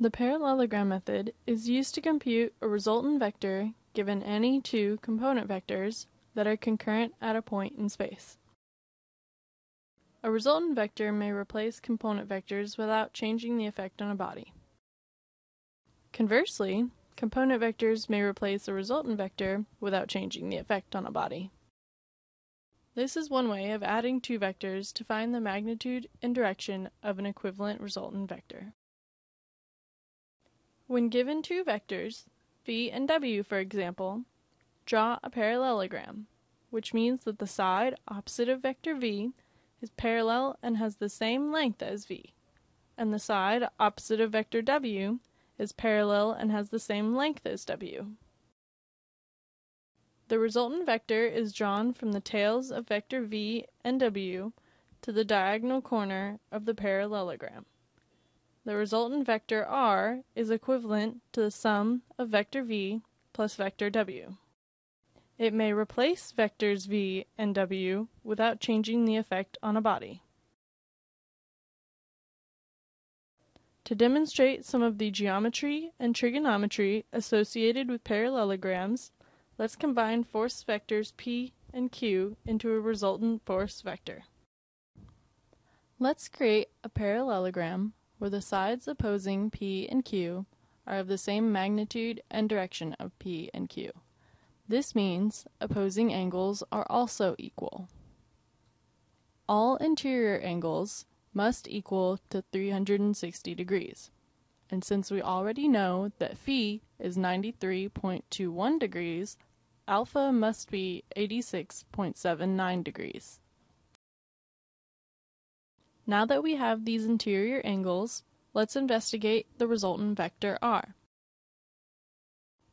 The parallelogram method is used to compute a resultant vector given any two component vectors that are concurrent at a point in space. A resultant vector may replace component vectors without changing the effect on a body. Conversely, component vectors may replace a resultant vector without changing the effect on a body. This is one way of adding two vectors to find the magnitude and direction of an equivalent resultant vector. When given two vectors, v and w for example, draw a parallelogram, which means that the side opposite of vector v is parallel and has the same length as v, and the side opposite of vector w is parallel and has the same length as w. The resultant vector is drawn from the tails of vector v and w to the diagonal corner of the parallelogram. The resultant vector r is equivalent to the sum of vector v plus vector w. It may replace vectors v and w without changing the effect on a body. To demonstrate some of the geometry and trigonometry associated with parallelograms, let's combine force vectors p and q into a resultant force vector. Let's create a parallelogram where the sides opposing P and Q are of the same magnitude and direction of P and Q. This means opposing angles are also equal. All interior angles must equal to 360 degrees. And since we already know that phi is 93.21 degrees, alpha must be 86.79 degrees. Now that we have these interior angles, let's investigate the resultant vector r.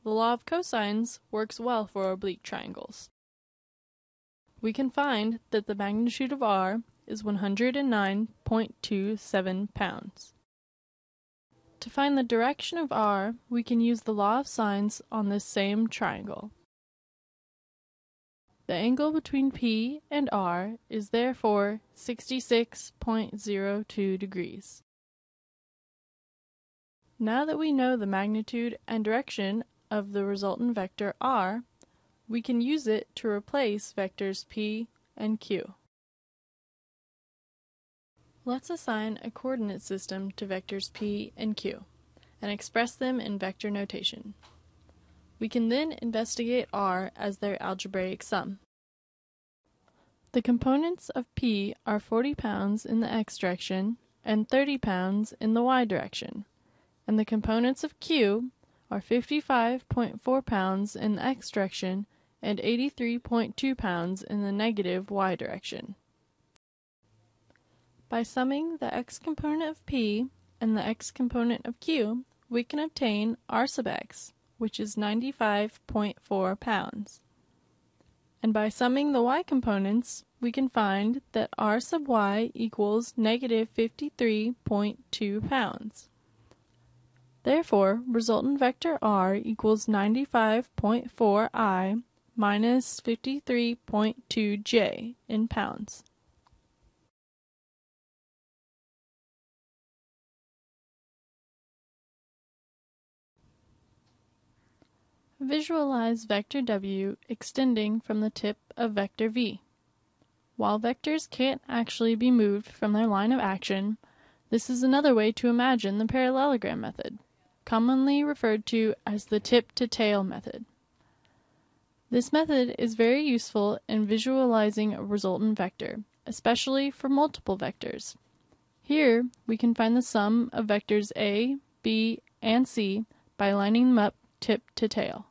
The law of cosines works well for oblique triangles. We can find that the magnitude of r is 109.27 pounds. To find the direction of r, we can use the law of sines on this same triangle. The angle between P and R is therefore 66.02 degrees. Now that we know the magnitude and direction of the resultant vector r, we can use it to replace vectors p and q. Let's assign a coordinate system to vectors p and q and express them in vector notation. We can then investigate R as their algebraic sum. The components of P are 40 pounds in the x direction and 30 pounds in the y direction, and the components of Q are 55.4 pounds in the x direction and 83.2 pounds in the negative y direction. By summing the x component of P and the x component of Q, we can obtain R sub x, which is 95.4 pounds. And by summing the y components, we can find that r sub y equals negative 53.2 pounds. Therefore, resultant vector r equals 95.4i minus 53.2j in pounds. Visualize vector w extending from the tip of vector v. While vectors can't actually be moved from their line of action, this is another way to imagine the parallelogram method, commonly referred to as the tip-to-tail method. This method is very useful in visualizing a resultant vector, especially for multiple vectors. Here, we can find the sum of vectors a, b, and c by lining them up tip to tail.